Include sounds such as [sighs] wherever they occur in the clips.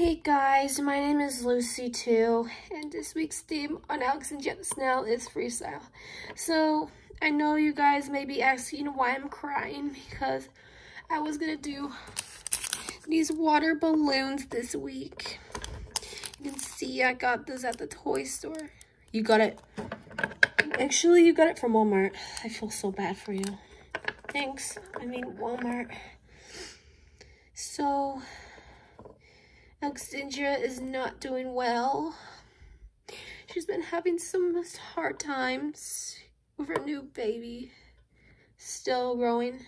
Hey guys, my name is Lucy 2, and this week's theme on Alexandrea the Snail is freestyle. So, I know you guys may be asking why I'm crying, because I was gonna do these water balloons this week. You can see I got this at the toy store. You got it. Actually, you got it from Walmart. I feel so bad for you. Thanks. I mean, Walmart. So, Alexandrea is not doing well. She's been having some hard times with her new baby. Still growing.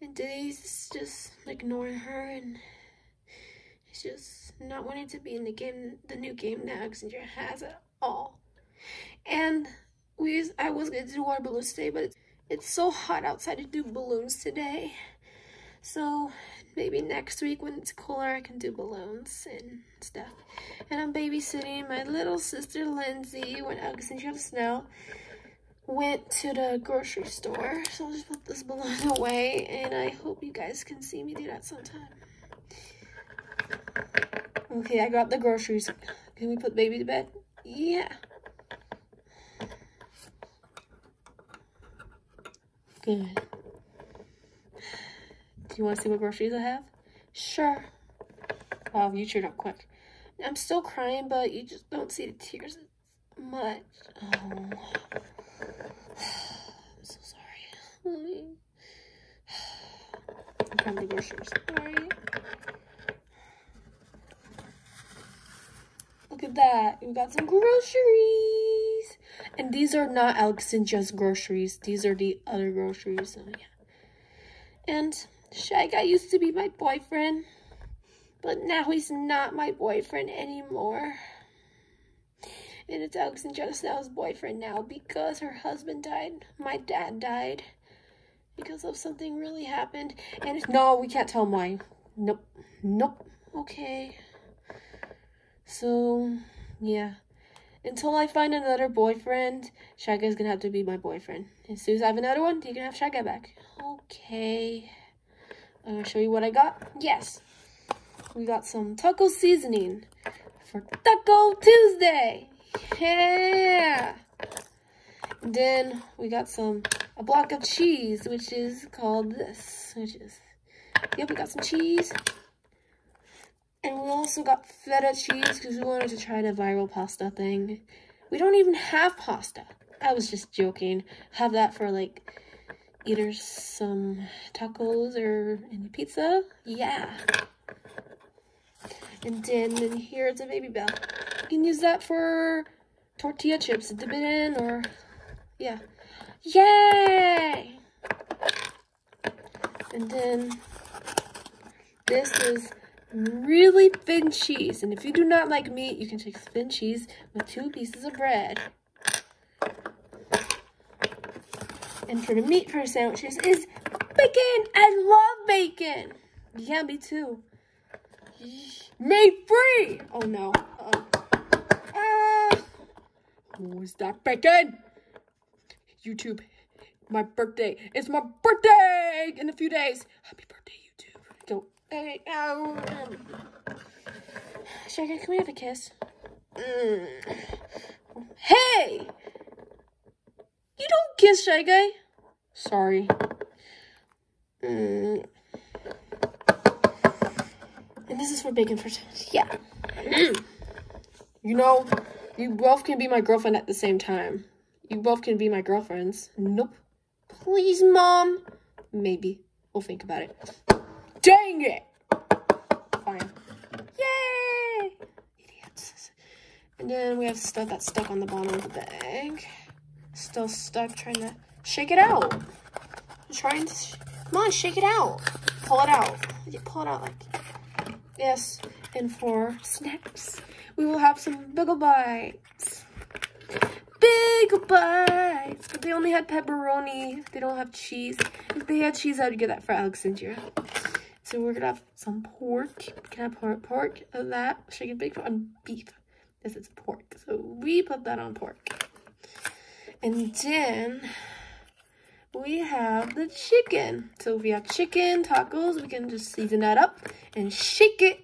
And Diddy's just ignoring her and he's just not wanting to be in the game, the new game that Alexandrea has at all. And we, I was gonna do water balloons today, but it's, it's so hot outside to do balloons today. So maybe next week when it's cooler, I can do balloons and stuff. And I'm babysitting my little sister Lindsay when Alex and Snow went to the grocery store. So I'll just put this balloon [laughs] away and I hope you guys can see me do that sometime. Okay, I got the groceries. Can we put baby to bed? Yeah. Good you want to see what groceries I have? Sure. Wow, you cheered up quick. I'm still crying, but you just don't see the tears as much. Oh. [sighs] I'm so sorry. [sighs] I'm from the groceries. Sorry. Look at that. We got some groceries. And these are not Alex and just groceries. These are the other groceries. So, yeah. And Shy Guy used to be my boyfriend, but now he's not my boyfriend anymore. And it's Alex and Snell's boyfriend now because her husband died. My dad died because of something really happened. And no, we can't tell him why. Nope. Nope. Okay. So, yeah. Until I find another boyfriend, Shy Guy's gonna have to be my boyfriend. As soon as I have another one, you can have Shy Guy back. Okay. I'm gonna show you what I got. Yes, we got some taco seasoning for Taco Tuesday. Yeah. And then we got some, a block of cheese, which is called this, which is, yep, we got some cheese. And we also got feta cheese because we wanted to try the viral pasta thing. We don't even have pasta. I was just joking. Have that for like either some tacos or any pizza. Yeah. And then, then here's a Babybel. You can use that for tortilla chips, dip it in, or, yeah. Yay! And then, this is really thin cheese. And if you do not like meat, you can take thin cheese with two pieces of bread. And for the meat for sandwiches is bacon. I love bacon. Yeah, me too. Made free. Oh no. Uh -oh. Ah. Who is that bacon? YouTube. My birthday. It's my birthday in a few days. Happy birthday, YouTube. Go. Hey, ow. Shaggy, can we have a kiss? Mm. Hey! Kiss Shy Guy. Sorry. Mm. And this is for bacon for yeah. you know, you both can be my girlfriend at the same time. You both can be my girlfriends. Nope. Please, Mom. Maybe. We'll think about it. Dang it! Fine. Yay! Idiots. And then we have stuff that's stuck on the bottom of the bag still stuck trying to shake it out. I'm trying to, come on, shake it out. Pull it out. Pull it out like, yes. And for snacks, we will have some Bagel Bites. Big Bites. But they only had pepperoni. They don't have cheese. If they had cheese, I would get that for Alexandrea. So we're gonna have some pork. Can have pork, pork of that. Chicken bacon on beef. This is pork. So we put that on pork. And then we have the chicken. So if we have chicken tacos, we can just season that up and shake it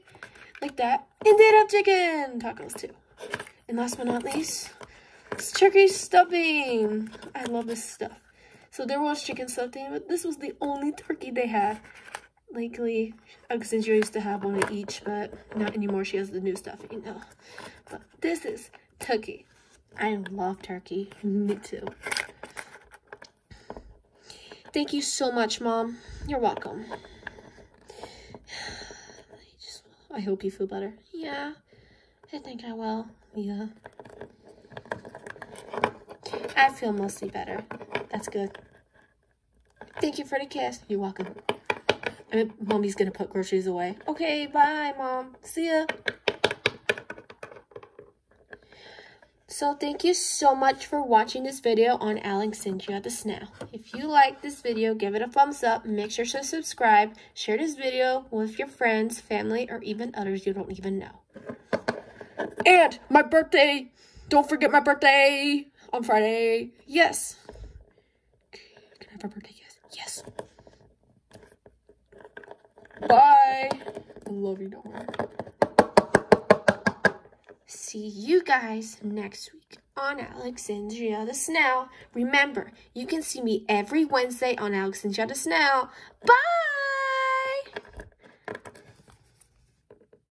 like that. And then have chicken tacos too. And last but not least, it's turkey stuffing. I love this stuff. So there was chicken stuffing, but this was the only turkey they had. Likely, Alexandrea used to have one of each, but not anymore. She has the new stuffing now. But this is turkey. I love turkey. Me too. Thank you so much, Mom. You're welcome. [sighs] I hope you feel better. Yeah, I think I will. Yeah. I feel mostly better. That's good. Thank you for the kiss. You're welcome. I mean, Mommy's gonna put groceries away. Okay, bye, Mom. See ya. So thank you so much for watching this video on Alexandrea the Snail. If you like this video, give it a thumbs up. Make sure to subscribe. Share this video with your friends, family, or even others you don't even know. And my birthday. Don't forget my birthday on Friday. Yes. Can I have a birthday kiss? Yes. Bye. I love you, don't worry see you guys next week on Alexandrea the Snail. Remember, you can see me every Wednesday on Alexandrea the Snail. Bye!